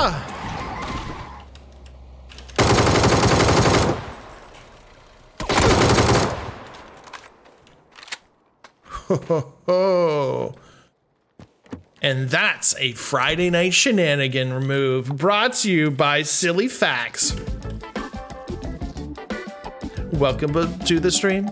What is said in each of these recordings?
Ah! And that's a Friday Night Shenanigan remove brought to you by Silly Facts. Welcome to the stream.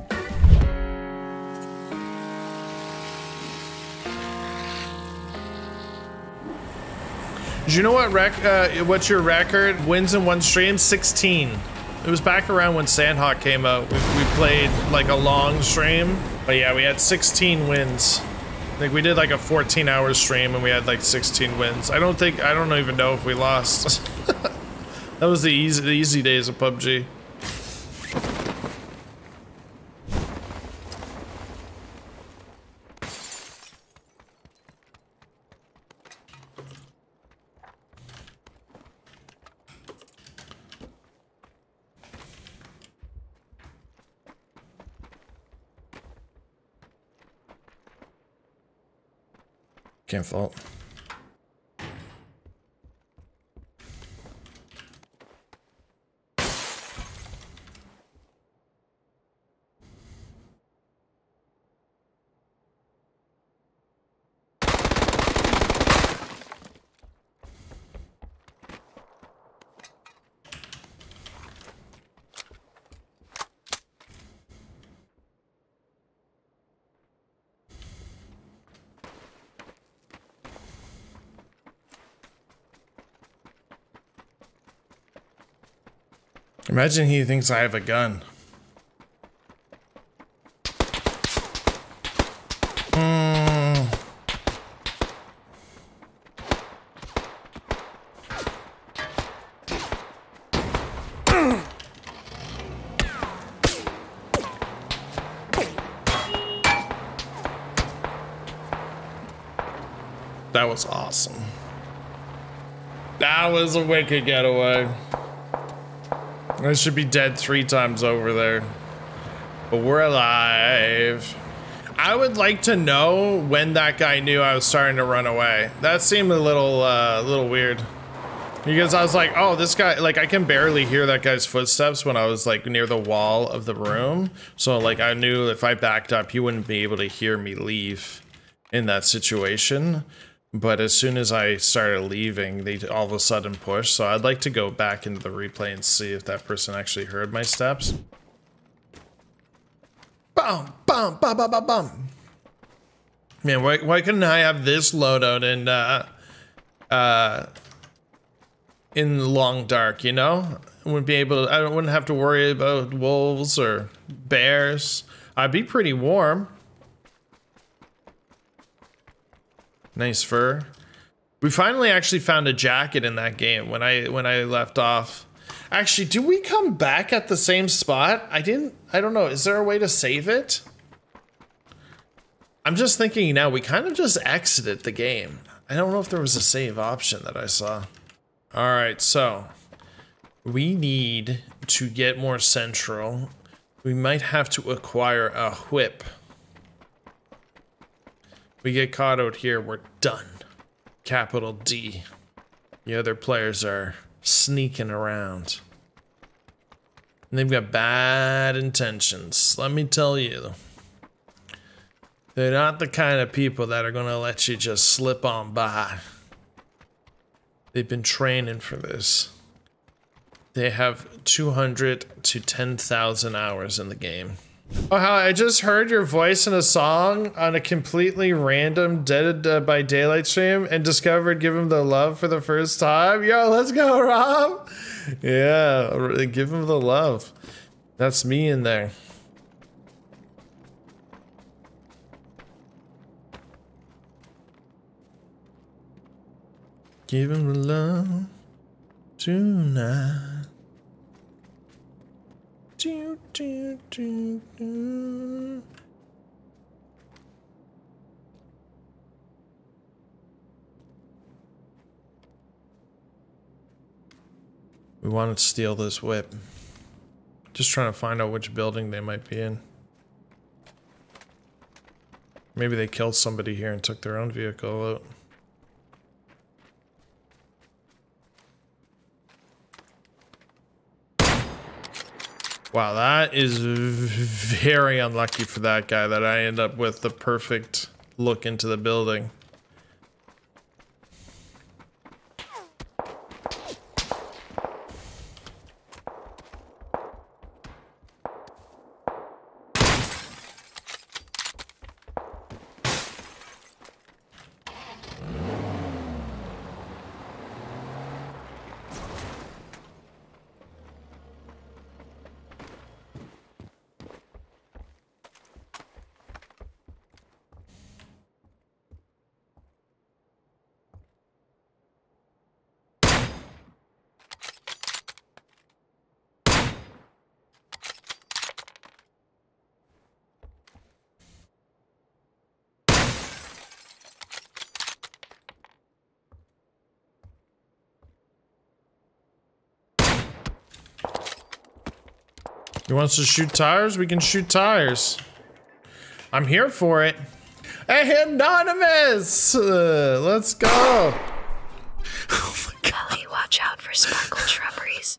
Do you know what rec? Uh, what's your record? Wins in one stream? 16. It was back around when Sanhok came out. We, we played like a long stream. But yeah, we had 16 wins. Think we did like a 14 hour stream and we had like 16 wins. I don't think, I don't even know if we lost. that was the easy, the easy days of PUBG. Can't fault. Imagine he thinks I have a gun. Hmm. That was awesome. That was a wicked getaway. I should be dead three times over there. But we're alive. I would like to know when that guy knew I was starting to run away. That seemed a little, uh, little weird. Because I was like, oh, this guy, like, I can barely hear that guy's footsteps when I was, like, near the wall of the room. So, like, I knew if I backed up, he wouldn't be able to hear me leave in that situation. But as soon as I started leaving, they all of a sudden pushed. So I'd like to go back into the replay and see if that person actually heard my steps. Bum, bum, bum, bum, bum, bum. Man, why, why couldn't I have this loadout in, uh, uh, in Long Dark, you know? I wouldn't be able to, I wouldn't have to worry about wolves or bears. I'd be pretty warm. Nice fur. We finally actually found a jacket in that game when I when I left off. Actually, do we come back at the same spot? I didn't I don't know. Is there a way to save it? I'm just thinking now we kind of just exited the game. I don't know if there was a save option that I saw. All right, so we need to get more central. We might have to acquire a whip we get caught out here, we're done. Capital D. The other players are sneaking around. And they've got bad intentions, let me tell you. They're not the kind of people that are gonna let you just slip on by. They've been training for this. They have 200 to 10,000 hours in the game. Oh, how I just heard your voice in a song on a completely random Dead uh, by Daylight stream and discovered Give Him the Love for the first time. Yo, let's go, Rob. Yeah, give him the love. That's me in there. Give him the love tonight. Do, do, do, do. We want to steal this whip. Just trying to find out which building they might be in. Maybe they killed somebody here and took their own vehicle out. Wow, that is very unlucky for that guy that I end up with the perfect look into the building. He wants to shoot tires? We can shoot tires. I'm here for it. Hey, Anonymous! Uh, let's go. Oh my god. watch out for sparkle shrubberies.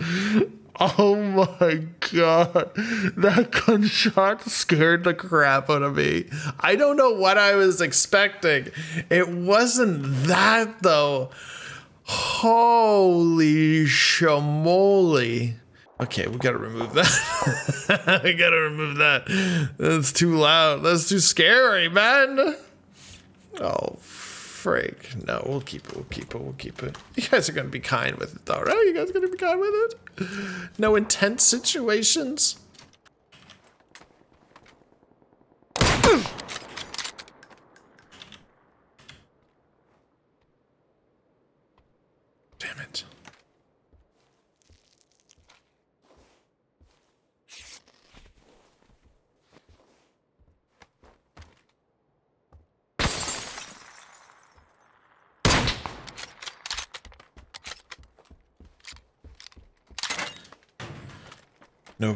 Oh Oh my god. That gunshot scared the crap out of me. I don't know what I was expecting. It wasn't that though. Holy shamoly. Okay, we gotta remove that. we gotta remove that. That's too loud. That's too scary, man. Oh, freak. No, we'll keep it. We'll keep it. We'll keep it. You guys are gonna be kind with it, though, right? You guys are gonna be kind with it. No intense situations. Damn it.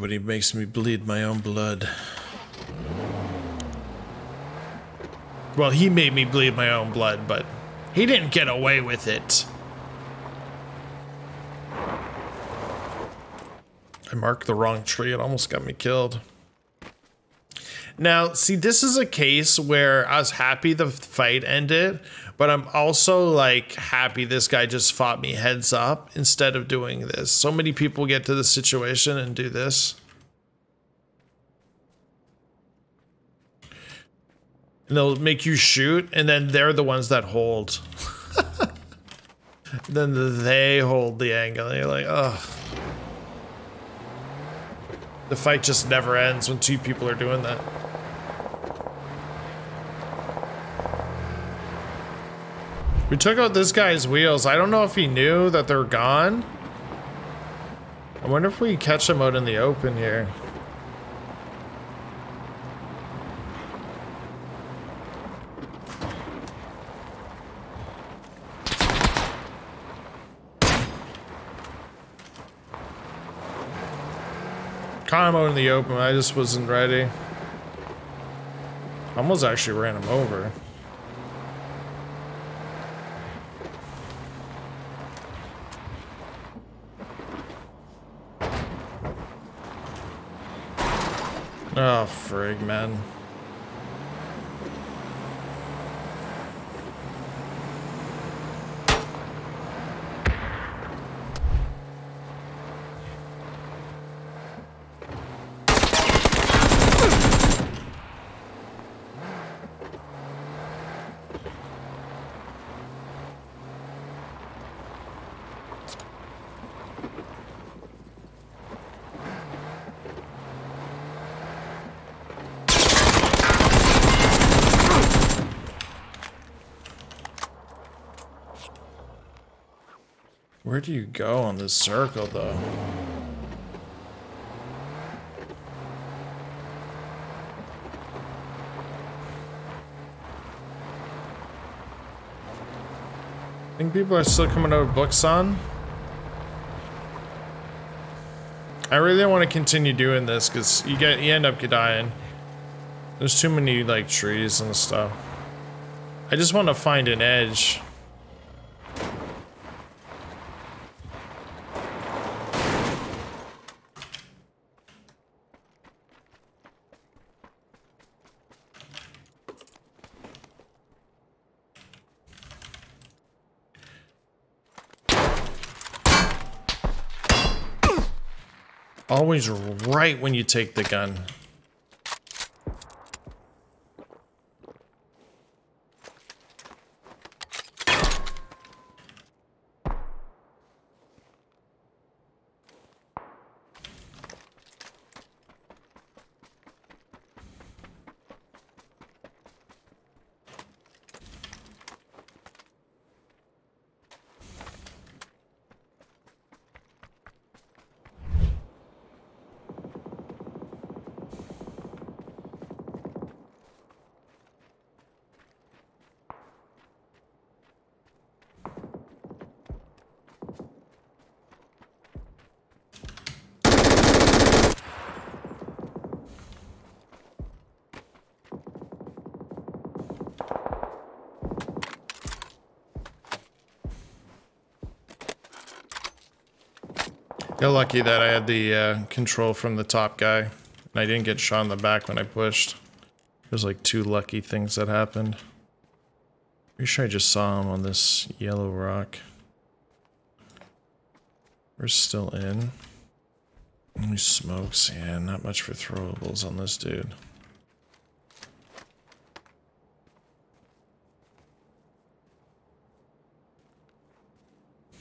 Nobody makes me bleed my own blood. Well, he made me bleed my own blood, but he didn't get away with it. I marked the wrong tree. It almost got me killed. Now, see, this is a case where I was happy the fight ended, but I'm also like happy this guy just fought me heads up instead of doing this. So many people get to the situation and do this. And they'll make you shoot, and then they're the ones that hold. then they hold the angle, and you're like, oh. The fight just never ends when two people are doing that. We took out this guy's wheels. I don't know if he knew that they're gone. I wonder if we catch him out in the open here. Caught him out in the open. I just wasn't ready. Almost actually ran him over. Oh, frig, man. Where do you go on this circle, though? I think people are still coming out books on. I really want to continue doing this because you get you end up dying. There's too many like trees and stuff. I just want to find an edge. Always right when you take the gun. You're lucky that I had the uh, control from the top guy. And I didn't get shot in the back when I pushed. There's like two lucky things that happened. Pretty sure I just saw him on this yellow rock. We're still in. Only smokes, yeah, not much for throwables on this dude.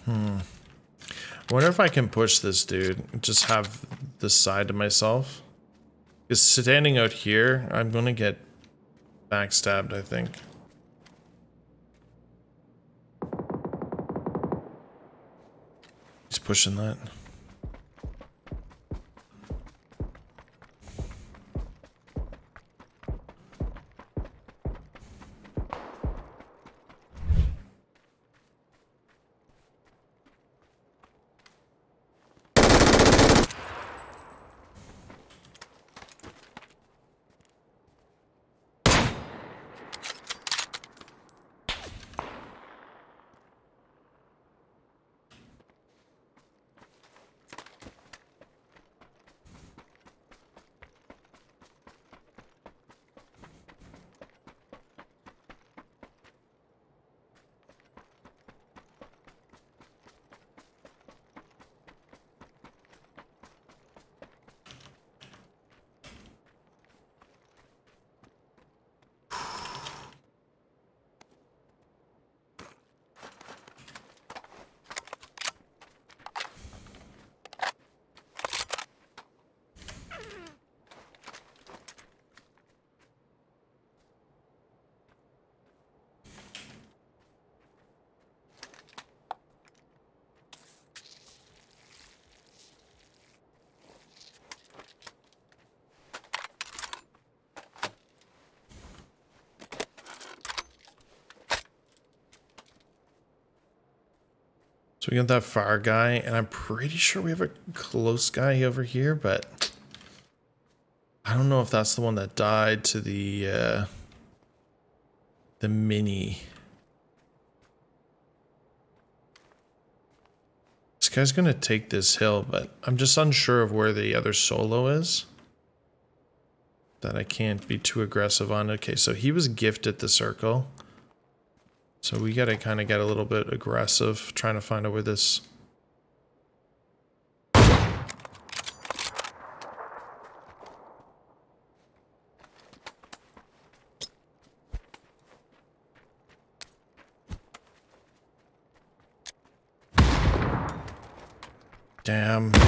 Hmm. I wonder if I can push this dude just have this side to myself. Because standing out here, I'm going to get backstabbed, I think. He's pushing that. So we got that far guy, and I'm pretty sure we have a close guy over here, but I don't know if that's the one that died to the uh, the mini. This guy's gonna take this hill, but I'm just unsure of where the other solo is. That I can't be too aggressive on. Okay, so he was gifted the circle. So we gotta kind of get a little bit aggressive, trying to find out where this... Damn.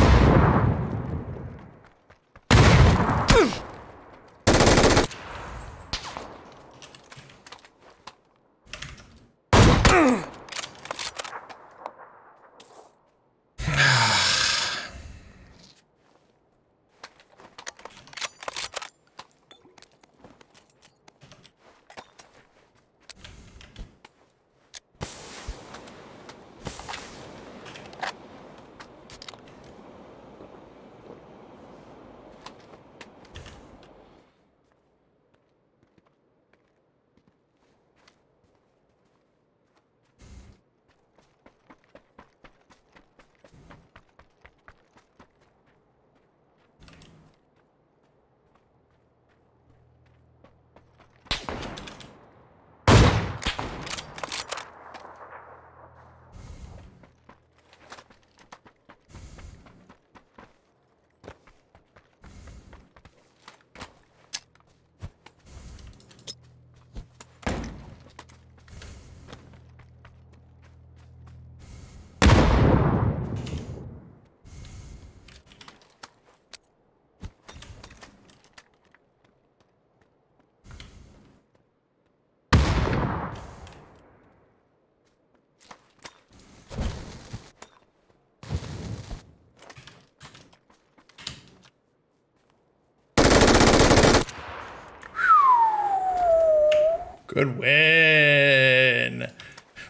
Good win.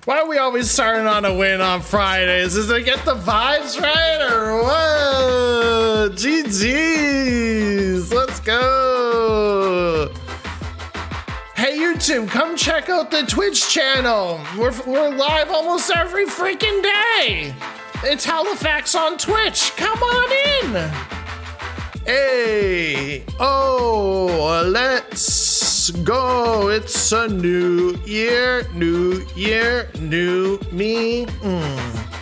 Why are we always starting on a win on Fridays? Is it get the vibes right or what? GG's. Let's go. Hey YouTube, come check out the Twitch channel. We're, we're live almost every freaking day. It's Halifax on Twitch. Come on in. Hey, oh, let's go. It's a new year, new year, new me. Mm.